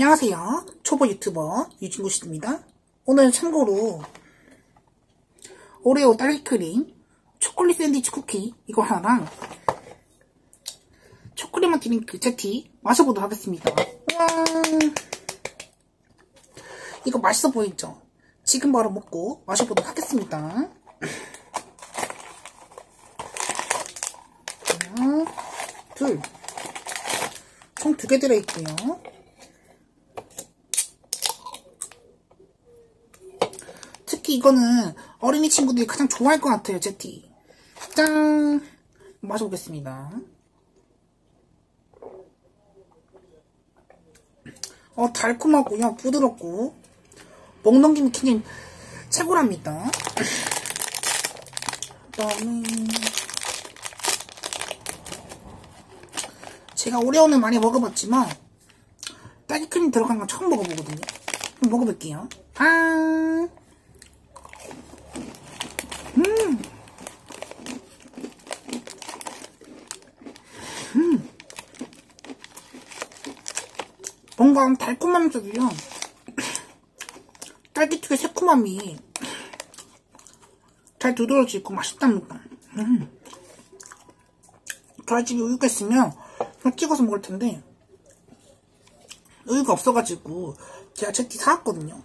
안녕하세요. 초보 유튜버 유진구씨입니다. 오늘 참고로 오레오 딸기 크림 초콜릿 샌드위치 쿠키 이거 하나랑 초콜릿맛 드링크 제티 마셔보도록 하겠습니다. 와 이거 맛있어 보이죠? 지금 바로 먹고 마셔보도록 하겠습니다. 하나, 둘, 총 두 개 들어있고요. 특히 이거는 어린이 친구들이 가장 좋아할 것 같아요, 제티. 짠! 마셔보겠습니다. 어, 달콤하고요, 부드럽고, 목 넘기는 굉장히 최고랍니다. 그 다음에, 제가 오레오는 많이 먹어봤지만, 딸기크림 들어간 건 처음 먹어보거든요. 한번 먹어볼게요. 아, 음. 음. 뭔가 달콤하면서도요. 딸기특의 새콤함이 잘 두드러져 있고 맛있답니다. 음. 저희 집에 우유가 있으면 찍어서 먹을 텐데 우유가 없어가지고 제가 제티 사왔거든요.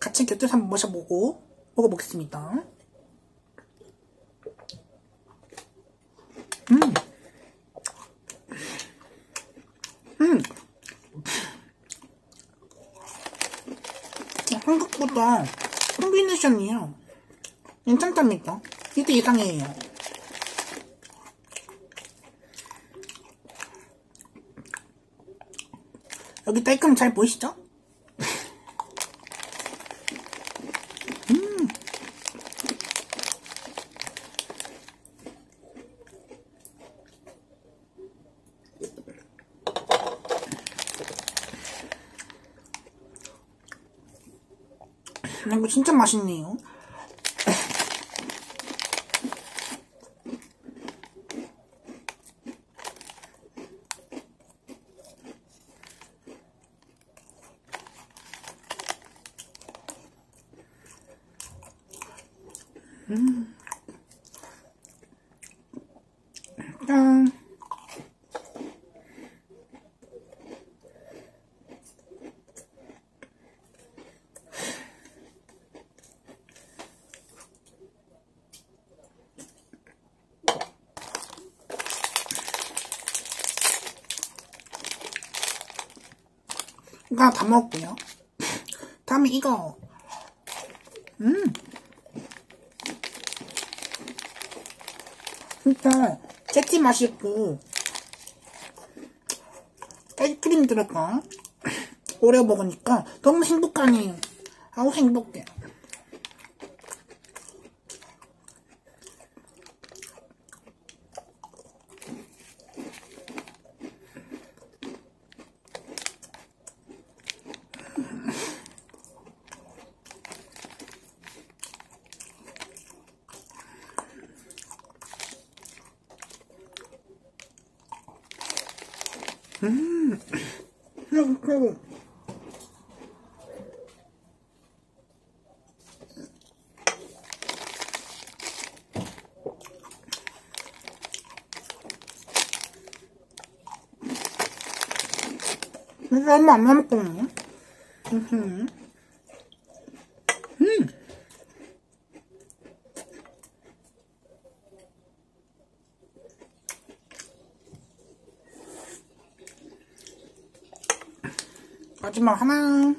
같이 곁들여서 한번 마셔보고 먹어보겠습니다. 음. 음. 한국보다 콤비네이션이에요. 괜찮답니다. 이게 이상해요. 여기 딸끔 잘 보이시죠? 이거 진짜 맛있네요. 음. 짠. 이거 다 먹었고요. 다음에 이거. 음. 진짜 제티 맛있고 딸기크림 들어가 오래 먹으니까 너무 행복하네요. 아우 행복해. 음, 최고. 이거 얼마 안 남았거든요. 마지막 하나.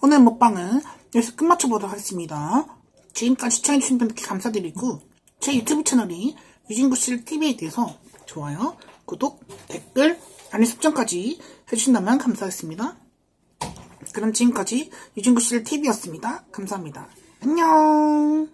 오늘 먹방은 여기서 끝마쳐보도록 하겠습니다. 지금까지 시청해주신 분들께 감사드리고 제 유튜브 채널이 유진구실 TV에 대해서 좋아요, 구독, 댓글, 알림 설정까지 해주신다면 감사하겠습니다. 그럼 지금까지 유진구실 TV였습니다. 감사합니다. 안녕